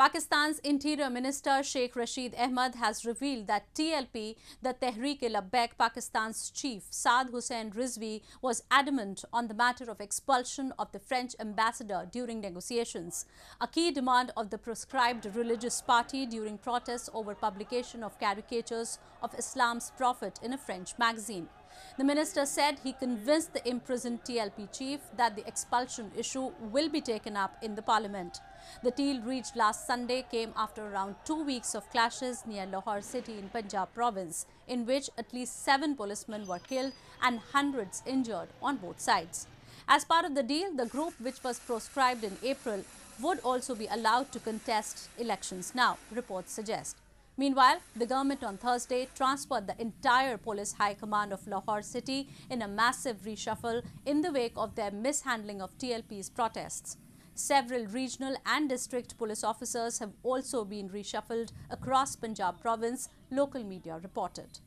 Pakistan's Interior Minister Sheikh Rasheed Ahmed has revealed that TLP, the Tehreek-e-Labbaik Pakistan's chief Saad Hussain Rizvi, was adamant on the matter of expulsion of the French ambassador during negotiations, a key demand of the proscribed religious party during protests over publication of caricatures of Islam's prophet in a French magazine. The minister said he convinced the imprisoned TLP chief that the expulsion issue will be taken up in the parliament. The deal reached last Sunday came after around two weeks of clashes near Lahore city in Punjab province, in which at least seven policemen were killed and hundreds injured on both sides. As part of the deal, the group, which was proscribed in April, would also be allowed to contest elections now, reports suggest. Meanwhile, the government on Thursday transferred the entire police high command of Lahore city in a massive reshuffle in the wake of their mishandling of TLP's protests. Several regional and district police officers have also been reshuffled across Punjab province, local media reported.